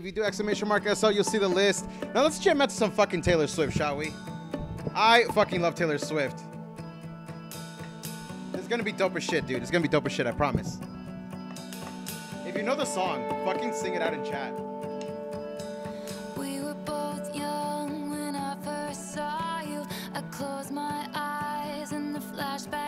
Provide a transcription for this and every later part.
If you do exclamation mark SO, you'll see the list. Now let's jam out to some fucking Taylor Swift, shall we? I fucking love Taylor Swift. It's gonna be dope as shit, dude. It's gonna be dope as shit, I promise. If you know the song, fucking sing it out in chat. We were both young when I first saw you. I close my eyes and the flashback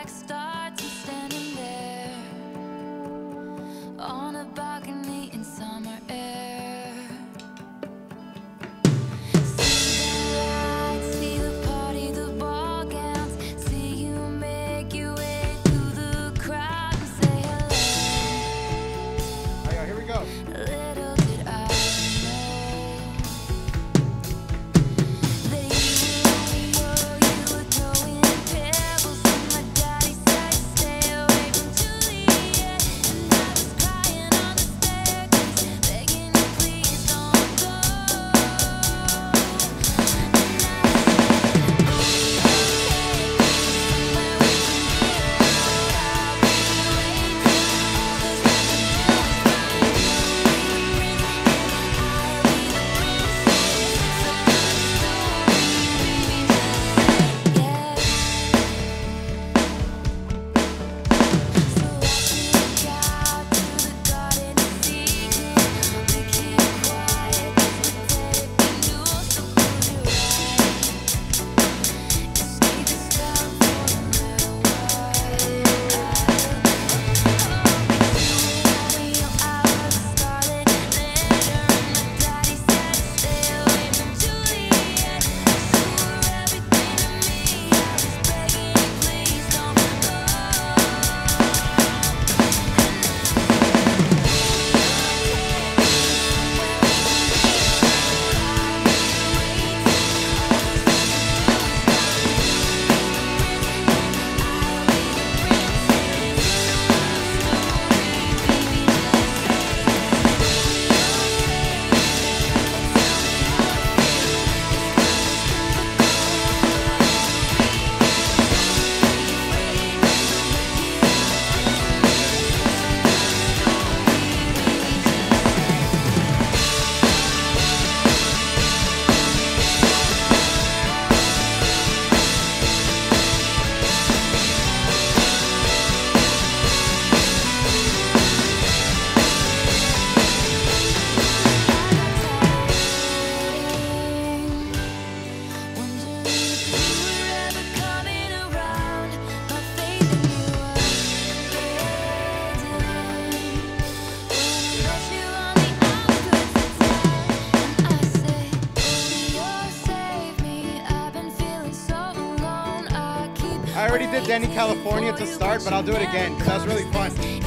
I already did Dani California to start, but I'll do it again because that was really fun.